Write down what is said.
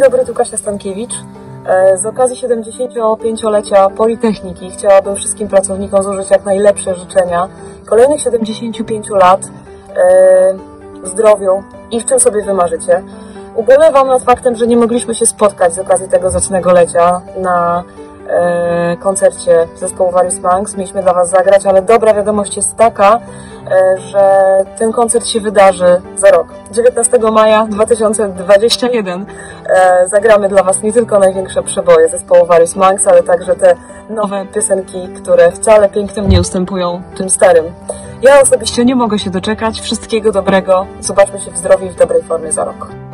Dobry, tu Kasia Stankiewicz. E, Z okazji 75-lecia Politechniki chciałabym wszystkim pracownikom złożyć jak najlepsze życzenia. Kolejnych 75 lat e, zdrowiu i w czym sobie wymarzycie. Ubolewam nad faktem, że nie mogliśmy się spotkać z okazji tego zacnego lecia na koncercie zespołu Various Monks. Mieliśmy dla Was zagrać, ale dobra wiadomość jest taka, e, że ten koncert się wydarzy za rok. 19 maja 2021 e, zagramy dla Was nie tylko największe przeboje zespołu Various Monks, ale także te nowe piosenki, które wcale pięknym nie ustępują tym starym. Ja osobiście nie mogę się doczekać. Wszystkiego dobrego. Zobaczmy się w zdrowiu i w dobrej formie za rok.